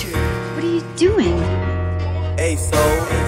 Andrew, what are you doing? Hey, soul.